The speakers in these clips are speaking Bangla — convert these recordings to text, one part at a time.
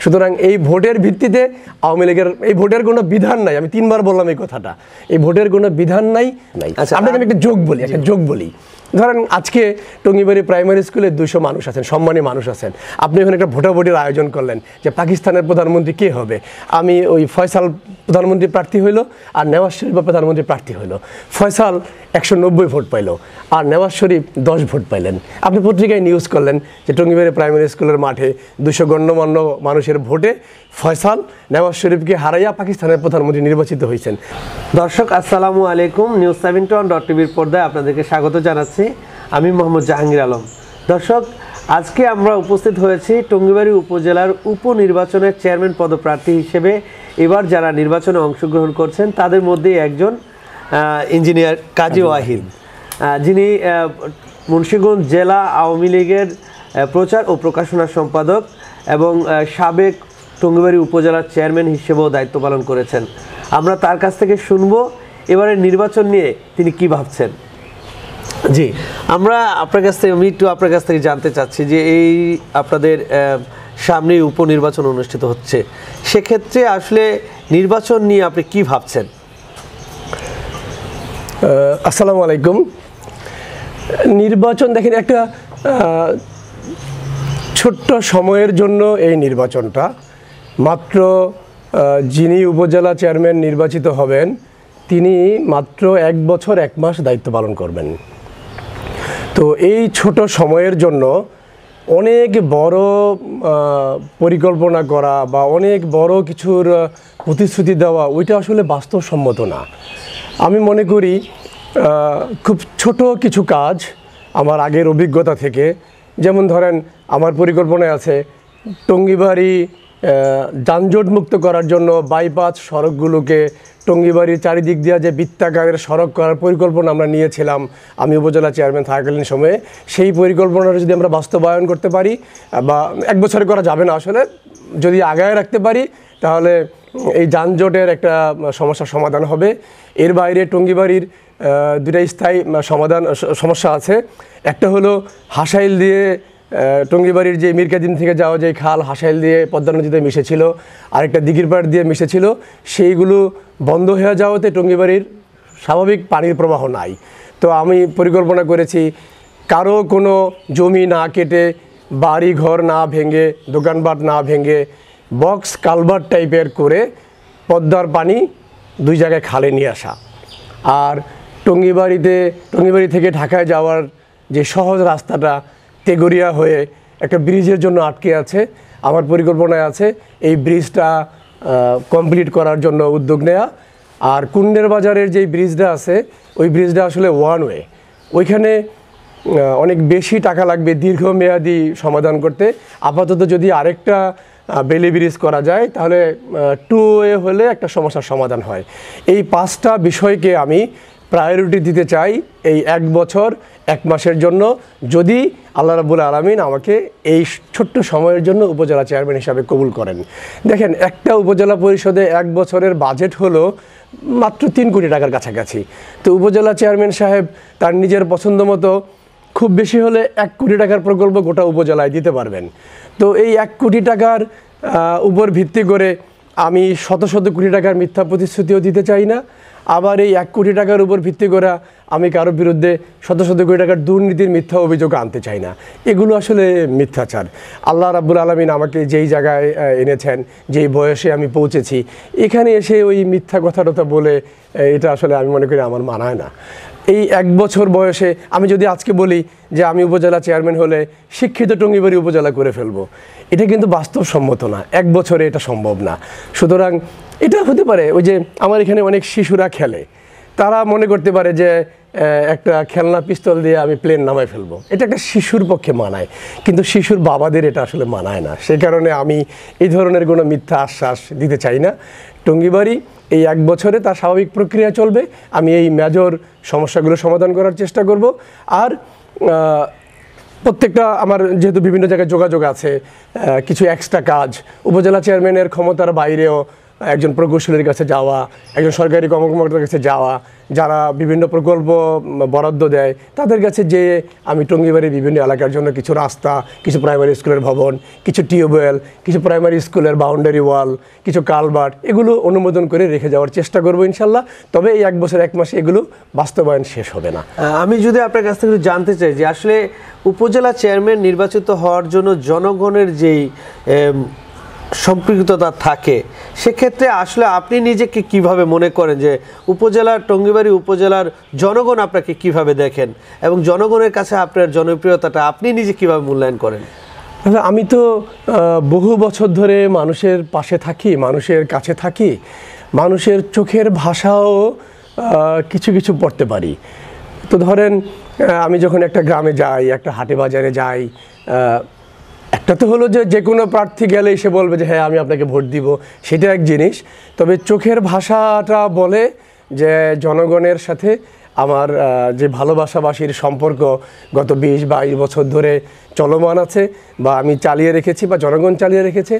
সুতরাং এই ভোটের ভিত্তিতে আওয়ামী লীগের এই ভোটের কোনো বিধান নাই। আমি তিনবার বললাম এই কথাটা। এই ভোটের কোনো বিধান নাই। নাই। আচ্ছা, আপনাকে আমি একটা যোগ বলি একটা যোগ বলি। ধরেন আজকে টঙ্গিবাড়ি প্রাইমারি স্কুলে দুশো মানুষ আছেন, সম্মানী মানুষ আছেন। আপনি ওখানে একটা ভোটাভুটির আয়োজন করলেন যে পাকিস্তানের প্রধানমন্ত্রী কে হবে? আমি ওই ফয়সাল প্রধানমন্ত্রী প্রার্থী হইল আর নেওয়াজ শরীফ প্রধানমন্ত্রী প্রার্থী হইল। ফয়সাল একশো নব্বই ভোট পাইলো আর নেওয়াজ শরীফ দশ ভোট পাইলেন। আপনি পত্রিকায় নিউজ করলেন যে টঙ্গিবাড়ি প্রাইমারি স্কুলের মাঠে দুশো গণ্যমান্য মানুষের ভোটে ফয়সাল, নেওয়াজ শরীফকে হারাইয়া পাকিস্তানের প্রধানমন্ত্রী নির্বাচিত হয়েছেন দর্শক, আসসালামু আলাইকুম। নিউজ সেভেন্টি ওয়ান ডট টিভির পর্দায় আপনাদেরকে স্বাগত জানাচ্ছি। আমি মোহাম্মদ জাহাঙ্গীর আলম। দর্শক আজকে আমরা উপস্থিত হয়েছি টঙ্গিবাড়ি উপজেলার উপনির্বাচনের চেয়ারম্যান পদপ্রার্থী হিসেবে। এবার যারা নির্বাচনে অংশগ্রহণ করছেন তাদের মধ্যেই একজন ইঞ্জিনিয়ার কাজী ওয়াহিদ। যিনি মুন্সিগঞ্জ জেলা আওয়ামী লীগের প্রচার ও প্রকাশনা সম্পাদক এবং সাবেক টঙ্গিবাড়ি উপজেলার চেয়ারম্যান হিসেবেও দায়িত্ব পালন করেছেন। আমরা তার কাছ থেকে শুনব এবারের নির্বাচন নিয়ে তিনি কি ভাবছেন? জি আমরা আপনার কাছ থেকে আমি একটু আপনার কাছ থেকে জানতে চাচ্ছি যে এই আপনাদের আহ, সামনেই উপনির্বাচন অনুষ্ঠিত হচ্ছে সেক্ষেত্রে আসলে নির্বাচন নিয়ে আপনি কি ভাবছেন? আসসালামু আলাইকুম। নির্বাচন দেখেন একটা ছোট্ট সময়ের জন্য এই নির্বাচনটা। মাত্র যিনি উপজেলা চেয়ারম্যান নির্বাচিত হবেন তিনি মাত্র এক বছর, এক মাস দায়িত্ব পালন করবেন। তো এই ছোট সময়ের জন্য অনেক বড় পরিকল্পনা করা বা অনেক বড় কিছুর প্রতিশ্রুতি দেওয়া, ওইটা আসলে বাস্তবসম্মত না। আমি মনে করি খুব ছোট কিছু কাজ আমার আগের অভিজ্ঞতা থেকে, যেমন ধরেন আমার পরিকল্পনায় আছে টঙ্গিবাড়ি যানজট মুক্ত করার জন্য বাইপাস সড়কগুলোকে টঙ্গিবাড়ির চারিদিক দিয়ে যে বৃত্তাকারের সড়ক করার পরিকল্পনা আমরা নিয়েছিলাম, আমি উপজেলা চেয়ারম্যান থাকাকালীন সময়ে, সেই পরিকল্পনাটা যদি আমরা বাস্তবায়ন করতে পারি, বা এক বছরে করা যাবে না আসলে, যদি আগায় রাখতে পারি, তাহলে এই যানজটের একটা সমস্যার সমাধান হবে। এর বাইরে টঙ্গিবাড়ির দুটা স্থায়ী সমাধান সমস্যা আছে। একটা হলো হাসাইল দিয়ে টঙ্গিবাড়ির যে মিরকাদিন থেকে যাওয়া যে খাল হাসাইল দিয়ে পদ্মা নদীতে মিশেছিল, আরেকটা দিঘির পাড় দিয়ে মিশেছিল, সেইগুলো বন্ধ হয়ে যাওয়াতে টঙ্গিবাড়ির স্বাভাবিক পানির প্রবাহ নাই। তো আমি পরিকল্পনা করেছি, কারও কোনো জমি না কেটে বাড়ি ঘর না ভেঙে, দোকানপাট না ভেঙে, বক্স কালভার টাইপের করে পদ্মার পানি দুই জায়গায় খালে নিয়ে আসা। আর টঙ্গিবাড়িতে, টঙ্গিবাড়ি থেকে ঢাকায় যাওয়ার যে সহজ রাস্তাটা তেগরিয়া হয়ে একটা ব্রিজের জন্য আটকে আছে, আমার পরিকল্পনায় আছে এই ব্রিজটা কমপ্লিট করার জন্য উদ্যোগ নেওয়া আর কুন্ডের বাজারের যেই ব্রিজটা আছে, ওই ব্রিজটা আসলে ওয়ান ওয়ে ওইখানে অনেক বেশি টাকা লাগবে দীর্ঘমেয়াদী সমাধান করতে। আপাতত যদি আরেকটা বেলি ব্রিজ করা যায়, তাহলে টু ওয়ে হলে একটা সমস্যার সমাধান হয়। এই পাঁচটা বিষয়কে আমি প্রায়োরিটি দিতে চাই এই এক বছর এক মাসের জন্য যদি আল্লাহ রাবুল আলমিন আমাকে এই ছোট্ট সময়ের জন্য উপজেলা চেয়ারম্যান হিসাবে কবুল করেন। দেখেন, একটা উপজেলা পরিষদে এক বছরের বাজেট হলো মাত্র তিন কোটি টাকার কাছাকাছি। তো উপজেলা চেয়ারম্যান সাহেব তার নিজের পছন্দ মতো খুব বেশি হলে এক কোটি টাকার প্রকল্প গোটা উপজেলায় দিতে পারবেন। তো এই এক কোটি টাকার উপর ভিত্তি করে আমি শত শত কোটি টাকার মিথ্যা প্রতিশ্রুতিও দিতে চাই না। আবার এই এক কোটি টাকার উপর ভিত্তি করা আমি কারোর বিরুদ্ধে শত শত কোটি টাকার দুর্নীতির মিথ্যা অভিযোগ আনতে চাই না। এগুলো আসলে মিথ্যাচার। আল্লাহ রাব্বুল আলমিন আমাকে যেই জায়গায় এনেছেন, যেই বয়সে আমি পৌঁছেছি, এখানে এসে ওই মিথ্যা কথা টথা বলে এটা আসলে আমি মনে করি আমার মানায় না। এই এক বছর বয়সে আমি যদি আজকে বলি যে আমি উপজেলা চেয়ারম্যান হলে শিক্ষিত টঙ্গিবাড়ি উপজেলা করে ফেলব, এটা কিন্তু বাস্তবসম্মত না। এক বছরে এটা সম্ভব না। সুতরাং এটা হতে পারে, ওই যে আমার এখানে অনেক শিশুরা খেলে। তারা মনে করতে পারে যে একটা খেলনা পিস্তল দিয়ে আমি প্লেন নামায় ফেলব। এটা একটা শিশুর পক্ষে মানায়। কিন্তু শিশুর বাবাদের এটা আসলে মানায় না। সেই কারণে আমি এই ধরনের কোনো মিথ্যা আশ্বাস দিতে চাই না। টঙ্গিবাড়ি এই এক বছরে তার স্বাভাবিক প্রক্রিয়া চলবে। আমি এই মেজর সমস্যাগুলো সমাধান করার চেষ্টা করব। আর প্রত্যেকটা আমার যেহেতু বিভিন্ন জায়গায় যোগাযোগ আছে কিছু এক্সট্রা কাজ, উপজেলা চেয়ারম্যানের ক্ষমতার বাইরেও একজন প্রকৌশলীর কাছে যাওয়া, একজন সরকারি কর্মকর্তার কাছে যাওয়া, যারা বিভিন্ন প্রকল্প বরাদ্দ দেয়, তাদের কাছে যে আমি টঙ্গিবাড়ির বিভিন্ন এলাকার জন্য কিছু রাস্তা, কিছু প্রাইমারি স্কুলের ভবন, কিছু টিউবওয়েল, কিছু প্রাইমারি স্কুলের বাউন্ডারি ওয়াল কিছু কালভার্ট এগুলো অনুমোদন করে রেখে যাওয়ার চেষ্টা করব ইনশাল্লাহ। তবে এই এক বছর, এক মাসে এগুলো বাস্তবায়ন শেষ হবে না। আমি যদি আপনার কাছ থেকে জানতে চাই যে আসলে উপজেলা চেয়ারম্যান নির্বাচিত হওয়ার জন্য জনগণের যেই সম্পৃক্ততা থাকে, সেক্ষেত্রে আসলে আপনি নিজেকে কীভাবে মনে করেন যে উপজেলার টঙ্গিবাড়ি উপজেলার জনগণ আপনাকে কীভাবে দেখেন এবং জনগণের কাছে আপনার জনপ্রিয়তাটা আপনি নিজে কীভাবে মূল্যায়ন করেন? আমি তো বহু বছর ধরে মানুষের পাশে থাকি, মানুষের কাছে থাকি, মানুষের চোখের ভাষাও কিছু কিছু পড়তে পারি। তো ধরেন আমি যখন একটা গ্রামে যাই, একটা হাটে বাজারে যাই তো হলো যে যে কোনো প্রার্থী গেলে এসে বলবে যে হ্যাঁ আমি আপনাকে ভোট দিব। সেটা এক জিনিস। তবে চোখের ভাষাটা বলে যে জনগণের সাথে আমার যে ভালোবাসাবাসীর সম্পর্ক গত বিশ বাইশ বছর ধরে চলমান আছে বা আমি চালিয়ে রেখেছি বা জনগণ চালিয়ে রেখেছে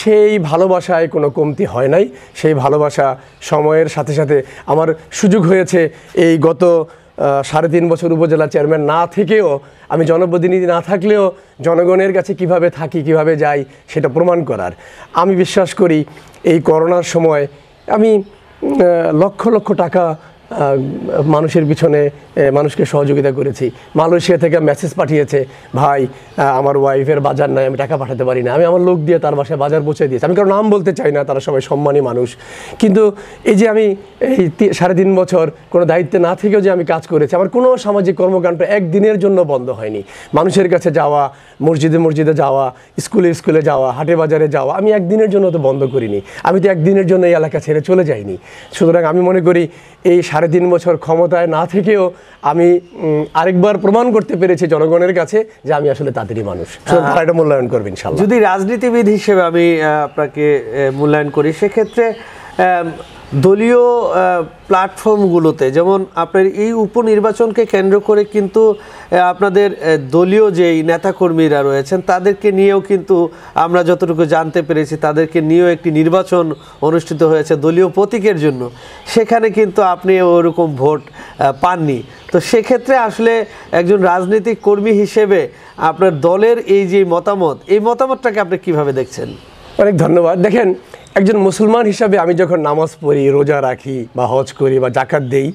সেই ভালোবাসায় কোনো কমতি হয় নাই। সেই ভালোবাসা সময়ের সাথে সাথে আমার সুযোগ হয়েছে এই গত সাড়ে তিন বছর উপজেলা চেয়ারম্যান না থেকেও আমি জনপ্রতিনিধি না থাকলেও জনগণের কাছে কীভাবে থাকি, কীভাবে যাই সেটা প্রমাণ করার। আমি বিশ্বাস করি এই করোনার সময় আমি লক্ষ লক্ষ টাকা মানুষের পিছনে মানুষকে সহযোগিতা করেছি। মালয়েশিয়া থেকে মেসেজ পাঠিয়েছে, ভাই আমার ওয়াইফের বাজার নাই, আমি টাকা পাঠাতে পারি না। আমি আমার লোক দিয়ে তার বাসায় বাজার পৌঁছে দিয়েছি। আমি কারও নাম বলতে চাই না, তারা সবাই সম্মানী মানুষ। কিন্তু এই যে আমি এই সাড়ে তিন বছর কোনো দায়িত্বে না থেকেও যে আমি কাজ করেছি, আমার কোনো সামাজিক কর্মকাণ্ড একদিনের জন্য বন্ধ হয়নি। মানুষের কাছে যাওয়া, মসজিদে মসজিদে যাওয়া, স্কুলে স্কুলে যাওয়া, হাটে বাজারে যাওয়া, আমি একদিনের জন্য তো বন্ধ করিনি। আমি তো একদিনের জন্য এই এলাকা ছেড়ে চলে যাইনি। সুতরাং আমি মনে করি, এই সাড়ে তিন বছর ক্ষমতায় না থেকেও আমি আরেকবার প্রমাণ করতে পেরেছি জনগণের কাছে যে আমি আসলে তাদেরই মানুষ। এটা মূল্যায়ন করবেন যদি রাজনীতিবিদ হিসেবে আমি আপনাকে মূল্যায়ন করি, সেক্ষেত্রে দলীয় প্ল্যাটফর্মগুলোতে যেমন আপনার এই উপনির্বাচনকে কেন্দ্র করে কিন্তু আপনাদের দলীয় যেই নেতাকর্মীরা রয়েছেন, তাদেরকে নিয়েও কিন্তু আমরা যতটুকু জানতে পেরেছি, তাদেরকে নিয়েও একটি নির্বাচন অনুষ্ঠিত হয়েছে দলীয় প্রতীকের জন্য। সেখানে কিন্তু আপনি ওরকম ভোট পাননি। তো সেক্ষেত্রে আসলে একজন রাজনৈতিক কর্মী হিসেবে আপনার দলের এই যে মতামত, এই মতামতটাকে আপনি কীভাবে দেখছেন? অনেক ধন্যবাদ। দেখেন একজন মুসলমান হিসাবে আমি যখন নামাজ পড়ি, রোজা রাখি বা হজ করি বা জাকাত দেই,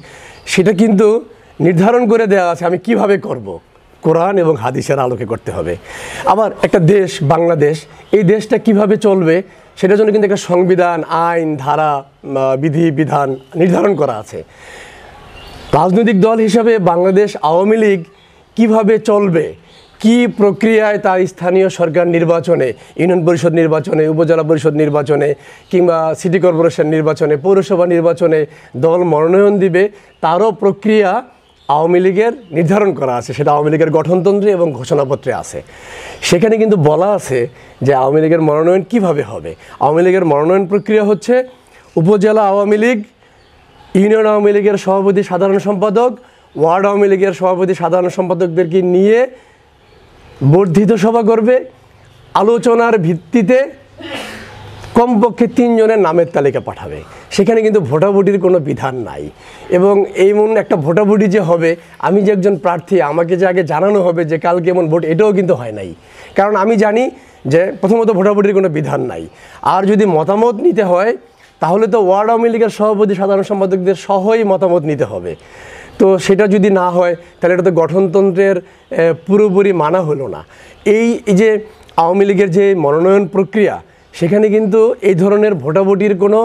সেটা কিন্তু নির্ধারণ করে দেওয়া আছে আমি কীভাবে করব। কোরআন এবং হাদিসের আলোকে করতে হবে আবার একটা দেশ, বাংলাদেশ, এই দেশটা কীভাবে চলবে সেটার জন্য কিন্তু একটা সংবিধান, আইন, ধারা বিধি, বিধান নির্ধারণ করা আছে রাজনৈতিক দল হিসাবে বাংলাদেশ আওয়ামী লীগ কীভাবে চলবে কি প্রক্রিয়ায় তার স্থানীয় সরকার নির্বাচনে, ইউনিয়ন পরিষদ নির্বাচনে, উপজেলা পরিষদ নির্বাচনে কিংবা সিটি কর্পোরেশন নির্বাচনে, পৌরসভা নির্বাচনে দল মনোনয়ন দিবে, তারও প্রক্রিয়া আওয়ামী লীগের নির্ধারণ করা আছে। সেটা আওয়ামী লীগের গঠনতন্ত্রে এবং ঘোষণাপত্রে আছে। সেখানে কিন্তু বলা আছে যে আওয়ামী লীগের মনোনয়ন কীভাবে হবে? আওয়ামী লীগের মনোনয়ন প্রক্রিয়া হচ্ছে উপজেলা আওয়ামী লীগ, ইউনিয়ন আওয়ামী লীগের সভাপতি সাধারণ সম্পাদক, ওয়ার্ড আওয়ামী লীগের সভাপতি সাধারণ সম্পাদকদেরকে নিয়ে বর্ধিত সভা করবে। আলোচনার ভিত্তিতে কমপক্ষে তিনজনের নামের তালিকা পাঠাবে। সেখানে কিন্তু ভোটাভুটির কোনো বিধান নাই। এবং এই মন একটা ভোটাভুটি যে হবে, আমি যে একজন প্রার্থী, আমাকে যে আগে জানানো হবে যে কালকে এমন ভোট, এটাও কিন্তু হয় নাই। কারণ আমি জানি যে প্রথমত ভোটাভুটির কোনো বিধান নাই। আর যদি মতামত নিতে হয়, তাহলে তো ওয়ার্ড আওয়ামী লীগের সভাপতি, সাধারণ সম্পাদকদের সহই মতামত নিতে হবে। তো সেটা যদি না হয়, তাহলে এটা তো গঠনতন্ত্রের পুরোপুরি মানা হলো না। এই যে আওয়ামী লীগের যে মনোনয়ন প্রক্রিয়া, সেখানে কিন্তু এই ধরনের ভোটাভুটির কোনো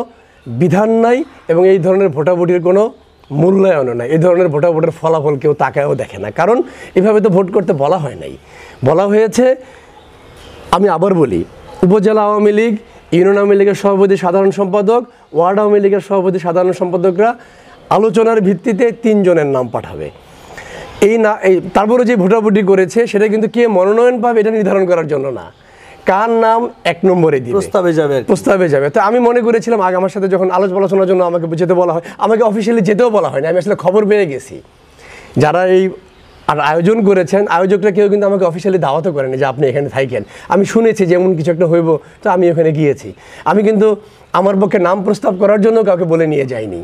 বিধান নাই এবং এই ধরনের ভোটাভুটির কোনো মূল্যায়নও নাই। এই ধরনের ভোটাভুটির ফলাফল কেউ তাকায়ও দেখে না। কারণ এভাবে তো ভোট করতে বলা হয় নাই। বলা হয়েছে, আমি আবার বলি, উপজেলা আওয়ামী লীগ, ইউনিয়ন আওয়ামী লীগের সভাপতি সাধারণ সম্পাদক, ওয়ার্ড আওয়ামী লীগের সভাপতি সাধারণ সম্পাদকরা আলোচনার ভিত্তিতে তিনজনের নাম পাঠাবে। এই না এই তারপরে যে ভোটাভুটি করেছে সেটা কিন্তু কে মনোনয়ন পাবে এটা নির্ধারণ করার জন্য না। কার নাম এক নম্বরে দিবে। প্রস্তাবে যাবে প্রস্তাবে যাবে। তো আমি মনে করেছিলাম আগে আমার সাথে যখন আলোচনা আলোচনার জন্য আমাকে যেতে বলা হয় আমাকে অফিসিয়ালি যেতেও বলা হয়নি আমি আসলে খবর পেয়ে গেছি। যারা এই আর আয়োজন করেছেন আয়োজকরা কেউ কিন্তু আমাকে অফিসিয়ালি দাওয়াতও করেনি যে আপনি এখানে থাকেন আমি শুনেছি যে এমন কিছু একটা হইব তো আমি ওখানে গিয়েছি। আমি কিন্তু আমার পক্ষে নাম প্রস্তাব করার জন্য কাউকে বলে নিয়ে যাইনি।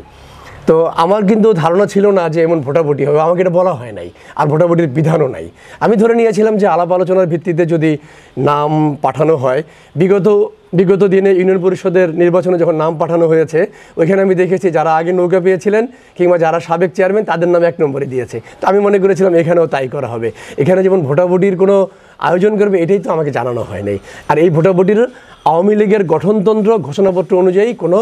তো আমার কিন্তু ধারণা ছিল না যে এমন ভোটাভুটি হবে। আমাকে এটা বলা হয় নাই, আর ভোটাভুটির বিধানও নাই। আমি ধরে নিয়েছিলাম যে আলাপ আলোচনার ভিত্তিতে যদি নাম পাঠানো হয়, বিগত বিগত দিনে ইউনিয়ন পরিষদের নির্বাচনে যখন নাম পাঠানো হয়েছে, ওইখানে আমি দেখেছি যারা আগে নৌকা পেয়েছিলেন কিংবা যারা সাবেক চেয়ারম্যান, তাদের নাম এক নম্বরে দিয়েছে। তো আমি মনে করেছিলাম এখানেও তাই করা হবে। এখানে যেমন ভোটাভুটির কোনো আয়োজন করবে, এটাই তো আমাকে জানানো হয় নাই। আর এই ভোটাভুটির আওয়ামী লীগের গঠনতন্ত্র ঘোষণাপত্র অনুযায়ী কোনো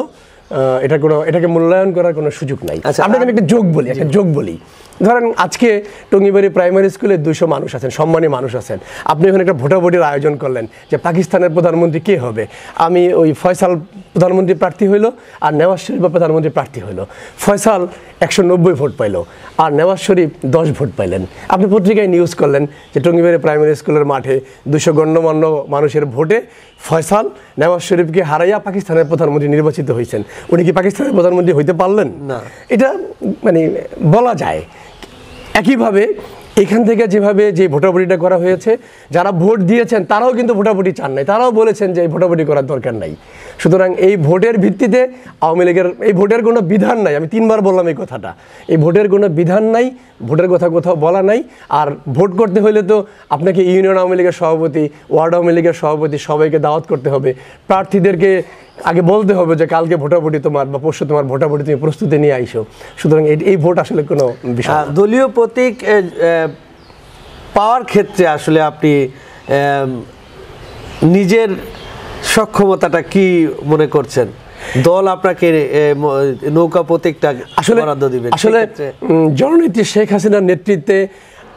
এটা কোনো এটাকে মূল্যায়ন করার কোনো সুযোগ নাই। আচ্ছা, আপনাকে আমি একটা যোগ বলি একটা যোগ বলি। ধরেন আজকে টঙ্গিবাড়ি প্রাইমারি স্কুলে দুশো মানুষ আছেন সম্মানী মানুষ আছেন। আপনি ওখানে একটা ভোটাভুটির আয়োজন করলেন যে পাকিস্তানের প্রধানমন্ত্রী কে হবে? আমি ওই ফয়সাল প্রধানমন্ত্রী প্রার্থী হইল আর নেওয়াজ শরীফ প্রধানমন্ত্রী প্রার্থী হইল। ফয়সাল একশো নব্বই ভোট পাইলো আর নেওয়াজ শরীফ দশ ভোট পাইলেন। আপনি পত্রিকায় নিউজ করলেন যে টঙ্গিবাড়ি প্রাইমারি স্কুলের মাঠে দুশো গণ্যমান্য মানুষের ভোটে ফয়সাল নেওয়াজ শরীফকে হারাইয়া পাকিস্তানের প্রধানমন্ত্রী নির্বাচিত হয়েছেন উনি কি পাকিস্তানের প্রধানমন্ত্রী হইতে পারলেন? না। এটা মানে বলা যায় একইভাবে এখান থেকে যেভাবে যে ভোটাভুটিটা করা হয়েছে, যারা ভোট দিয়েছেন তারাও কিন্তু ভোটাভুটি চান নাই। তারাও বলেছেন যে এই ভোটাভুটি করার দরকার নাই। সুতরাং এই ভোটের ভিত্তিতে আওয়ামী লীগের, এই ভোটের কোনো বিধান নাই। আমি তিনবার বললাম এই কথাটা। এই ভোটের কোনো বিধান নাই, ভোটের কথা কোথাও বলা নাই। আর ভোট করতে হলে তো আপনাকে ইউনিয়ন আওয়ামী লীগের সভাপতি, ওয়ার্ড আওয়ামী লীগের সভাপতি সবাইকে দাওয়াত করতে হবে। প্রার্থীদেরকে আগে বলতে হবে যে কালকে ভোটাভুটি তোমার বা পরশু তোমার ভোটাভুটি তুমি প্রস্তুতি নিয়ে আইসো। সুতরাং এই- এই ভোট আসলে কোনো বিষয় দলীয় প্রতীক পাওয়ার ক্ষেত্রে আসলে আপনি নিজের সক্ষমতাটা কি মনে করছেন? দল আপনাকে নৌকা প্রতীকটা আসলে বরাদ্দ দিবে আসলে জননেত্রী শেখ হাসিনার নেতৃত্বে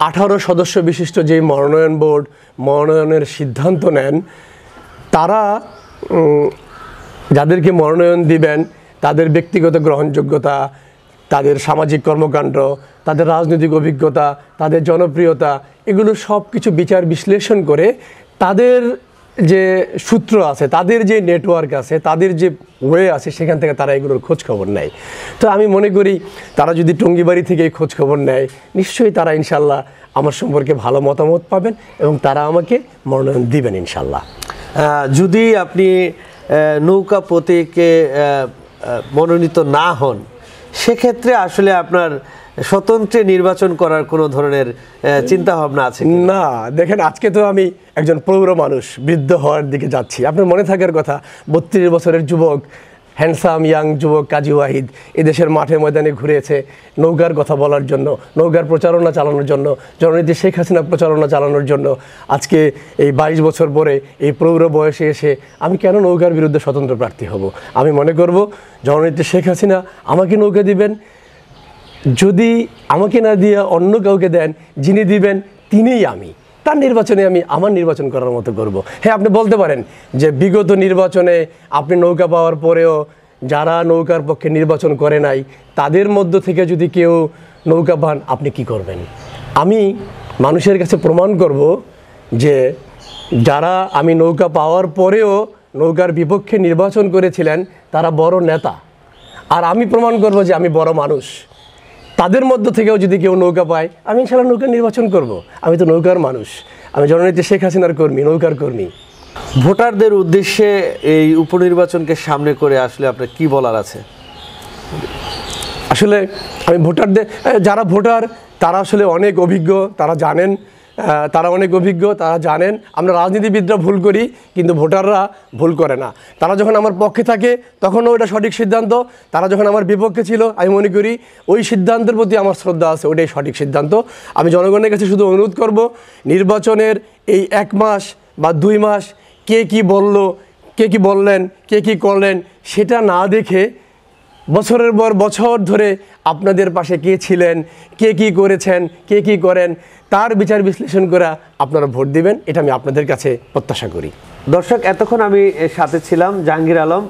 আঠারো সদস্য বিশিষ্ট যে মনোনয়ন বোর্ড মনোনয়নের সিদ্ধান্ত নেন তারা যাদেরকে মনোনয়ন দিবেন, তাদের ব্যক্তিগত গ্রহণযোগ্যতা, তাদের সামাজিক কর্মকাণ্ড, তাদের রাজনৈতিক অভিজ্ঞতা, তাদের জনপ্রিয়তা, এগুলো সব কিছু বিচার বিশ্লেষণ করে তাদের যে সূত্র আছে, তাদের যে নেটওয়ার্ক আছে, তাদের যে ওয়ে আছে, সেখান থেকে তারা এগুলোর খোঁজ খবর নেয়। তো আমি মনে করি, তারা যদি টঙ্গিবাড়ি থেকে খোঁজ খবর নেয়, নিশ্চয়ই তারা ইনশাল্লাহ আমার সম্পর্কে ভালো মতামত পাবেন এবং তারা আমাকে মনোনয়ন দিবেন ইনশাল্লাহ যদি আপনি নৌকা প্রতীকে মনোনীত না হন, সেক্ষেত্রে আসলে আপনার স্বতন্ত্রে নির্বাচন করার কোনো ধরনের চিন্তা ভাবনা আছে না, দেখেন, আজকে তো আমি একজন প্রৌঢ় মানুষ, বৃদ্ধ হওয়ার দিকে যাচ্ছি। আপনার মনে থাকার কথা, বত্রিশ বছরের যুবক হ্যান্ডসাম ইয়াং যুবক কাজী ওয়াহিদ এদেশের মাঠে ময়দানে ঘুরেছে নৌকার কথা বলার জন্য, নৌকার প্রচারণা চালানোর জন্য জননীতি শেখ হাসিনা প্রচারণা চালানোর জন্য। আজকে এই বাইশ বছর পরে এই প্রৌঢ় বয়সে এসে আমি কেন নৌকার বিরুদ্ধে স্বতন্ত্র প্রার্থী হব? আমি মনে করব জননীতি শেখ হাসিনা আমাকে নৌকা দিবেন, যদি আমাকে না দিয়ে অন্য কাউকে দেন, যিনি দিবেন তিনিই আমি। তার নির্বাচনে আমি আমার নির্বাচন করার মতো করব। হ্যাঁ আপনি বলতে পারেন যে বিগত নির্বাচনে আপনি নৌকা পাওয়ার পরেও যারা নৌকার পক্ষে নির্বাচন করে নাই, তাদের মধ্য থেকে যদি কেউ নৌকা পান, আপনি কি করবেন? আমি মানুষের কাছে প্রমাণ করব যে যারা আমি নৌকা পাওয়ার পরেও নৌকার বিপক্ষে নির্বাচন করেছিলেন, তারা বড় নেতা। আর আমি প্রমাণ করব যে আমি বড় মানুষ। তাদের মধ্য থেকেও যদি কেউ নৌকা পায় আমি ইনশাল্লাহ নৌকা নির্বাচন করব। আমি তো নৌকার মানুষ। আমি জননীতি শেখ হাসিনার কর্মী নৌকার কর্মী। ভোটারদের উদ্দেশ্যে এই উপনির্বাচনকে সামনে করে আসলে আপনার কি বলার আছে? আসলে আমি ভোটারদের যারা ভোটার তারা আসলে অনেক অভিজ্ঞ তারা জানেন। তারা অনেক অভিজ্ঞ, তারা জানেন। আমরা রাজনীতিবিদরা ভুল করি, কিন্তু ভোটাররা ভুল করে না। তারা যখন আমার পক্ষে থাকে, তখনও ওটা সঠিক সিদ্ধান্ত। তারা যখন আমার বিপক্ষে ছিল, আমি মনে করি ওই সিদ্ধান্তের প্রতি আমার শ্রদ্ধা আছে, ওটাই সঠিক সিদ্ধান্ত। আমি জনগণের কাছে শুধু অনুরোধ করব, নির্বাচনের এই এক মাস বা দুই মাস কে কি বলল, কে কি বললেন, কে কি করলেন, সেটা না দেখে বছরের পর বছর ধরে আপনাদের পাশে কে ছিলেন, কে কি করেছেন, কে কি করেন তার বিচার বিশ্লেষণ করে আপনারা ভোট দিবেন এটা আমি আপনাদের কাছে প্রত্যাশা করি। দর্শক এতক্ষণ আমি এর সাথে ছিলাম জাহাঙ্গীর আলম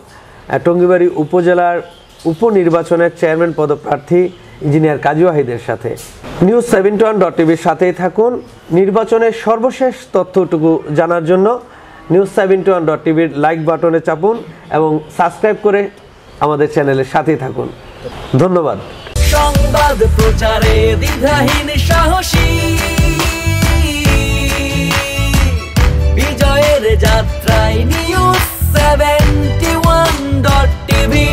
টঙ্গিবাড়ি উপজেলার উপনির্বাচনের চেয়ারম্যান পদপ্রার্থী ইঞ্জিনিয়ার কাজী ওয়াহিদের সাথে। নিউজ সেভেন্টি ওয়ান ডট টিভির সাথেই থাকুন। নির্বাচনের সর্বশেষ তথ্যটুকু জানার জন্য নিউজ সেভেন্টি ওয়ান ডট টিভির লাইক বাটনে চাপুন এবং সাবস্ক্রাইব করে আমাদের চ্যানেলের সাথেই থাকুন। ধন্যবাদ। সংবাদ প্রচারে দ্বিধাহীন সাহসী। যাত্রায় news seventy one dot TV